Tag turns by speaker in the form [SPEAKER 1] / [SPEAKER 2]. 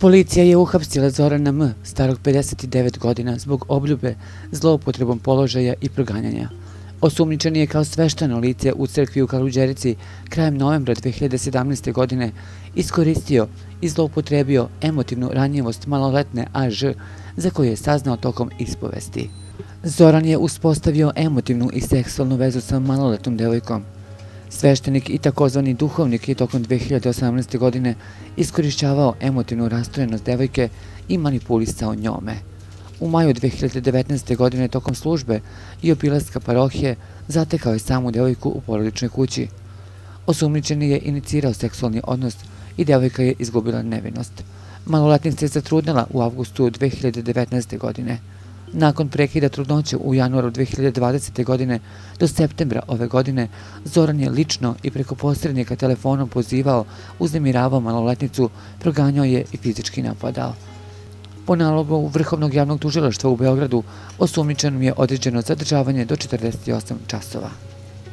[SPEAKER 1] Policija je uhapsila Zorana M, starog 59 godina, zbog obljube, zloupotrebom položaja i proganjanja. Osumničan je kao sveštano lice u crkvi u Kaluđerici krajem novembra 2017. godine iskoristio i zloupotrebio emotivnu ranjivost maloletne AŽ za koju je saznao tokom ispovesti. Zoran je uspostavio emotivnu i seksualnu vezu sa maloletnom devojkom. Sveštenik i takozvani duhovnik je tokom 2018. godine iskorišćavao emotivnu rastrojenost devojke i manipulisao njome. U maju 2019. godine tokom službe i obilaska parohije zatekao je samu devojku u porodičnoj kući. Osumničeni je inicirao seksualni odnos i devojka je izgubila nevinost. Maloletnica je zatrudnila u avgustu 2019. godine. Nakon prekida trudnoće u januaru 2020. godine do septembra ove godine, Zoran je lično i preko posrednika telefonom pozivao, uznemiravao maloletnicu, proganjao je i fizički napadao. Po nalogu Vrhovnog javnog tužilaštva u Beogradu, osumničenom je određeno zadržavanje do 48 časova.